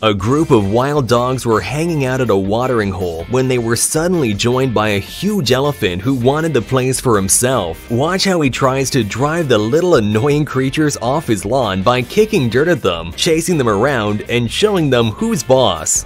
A group of wild dogs were hanging out at a watering hole when they were suddenly joined by a huge elephant who wanted the place for himself. Watch how he tries to drive the little annoying creatures off his lawn by kicking dirt at them, chasing them around, and showing them who's boss.